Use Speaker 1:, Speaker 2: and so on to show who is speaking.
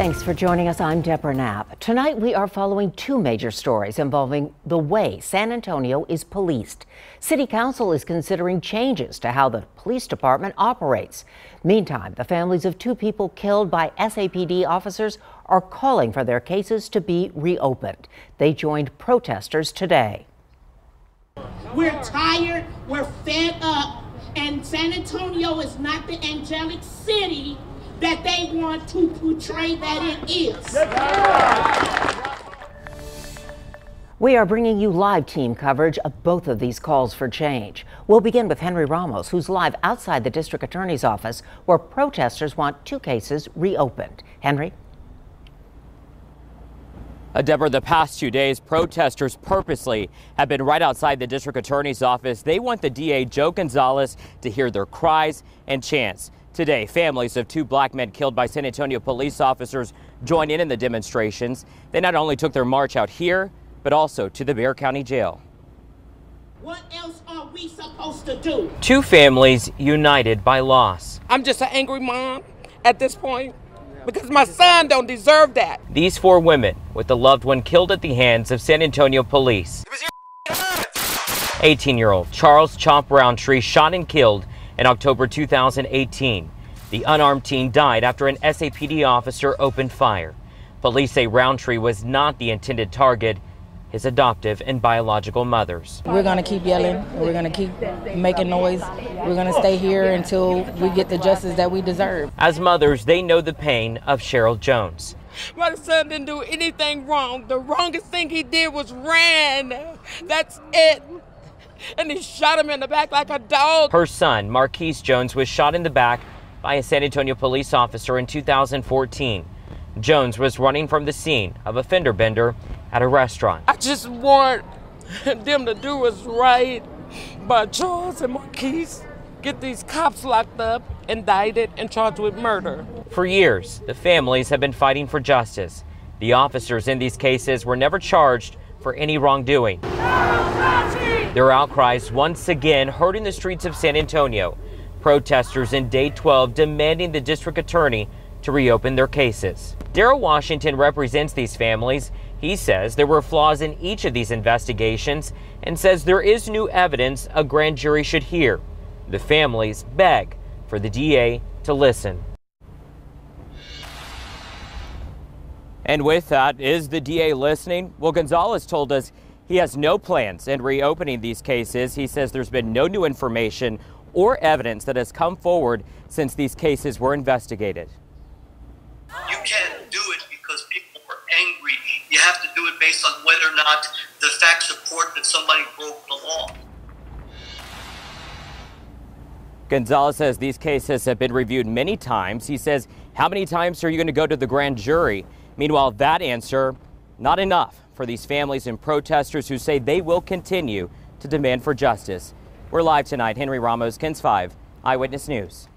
Speaker 1: Thanks for joining us. I'm Deborah Knapp. Tonight we are following two major stories involving the way San Antonio is policed. City Council is considering changes to how the police department operates. Meantime, the families of two people killed by SAPD officers are calling for their cases to be reopened. They joined protesters today.
Speaker 2: We're tired, we're fed up, and San Antonio is not the angelic city that they want to portray that it is.
Speaker 1: We are bringing you live team coverage of both of these calls for change. We'll begin with Henry Ramos, who's live outside the district attorney's office, where protesters want two cases reopened. Henry?
Speaker 3: Uh, Deborah, the past two days, protesters purposely have been right outside the district attorney's office. They want the DA, Joe Gonzalez, to hear their cries and chants. Today, families of two black men killed by San Antonio police officers joined in in the demonstrations. They not only took their march out here, but also to the Bexar County Jail.
Speaker 2: What else are we supposed to do?
Speaker 3: Two families united by loss.
Speaker 4: I'm just an angry mom at this point because my son don't deserve that.
Speaker 3: These four women with a loved one killed at the hands of San Antonio police. 18-year-old Charles Chop Roundtree shot and killed in October 2018. The unarmed teen died after an SAPD officer opened fire. Police say Roundtree was not the intended target, his adoptive and biological mothers.
Speaker 5: We're going to keep yelling. We're going to keep making noise. We're going to stay here until we get the justice that we deserve.
Speaker 3: As mothers, they know the pain of Cheryl Jones.
Speaker 4: My son didn't do anything wrong. The wrongest thing he did was ran. That's it and he shot him in the back like a dog.
Speaker 3: Her son, Marquise Jones, was shot in the back by a San Antonio police officer in 2014. Jones was running from the scene of a fender bender at a restaurant.
Speaker 4: I just want them to do what's right by Charles and Marquise. Get these cops locked up, indicted, and charged with murder.
Speaker 3: For years, the families have been fighting for justice. The officers in these cases were never charged for any wrongdoing. Their outcries once again hurting the streets of San Antonio. Protesters in day 12 demanding the district attorney to reopen their cases. Daryl Washington represents these families. He says there were flaws in each of these investigations and says there is new evidence a grand jury should hear. The families beg for the DA to listen. And with that, is the DA listening? Well, Gonzalez told us he has no plans in reopening these cases. He says there's been no new information or evidence that has come forward since these cases were investigated.
Speaker 6: You can't do it because people are angry. You have to do it based on whether or not the facts support that somebody broke the law.
Speaker 3: Gonzalez says these cases have been reviewed many times. He says, How many times are you going to go to the grand jury? Meanwhile, that answer, not enough for these families and protesters who say they will continue to demand for justice. We're live tonight. Henry Ramos, KENS 5, Eyewitness News.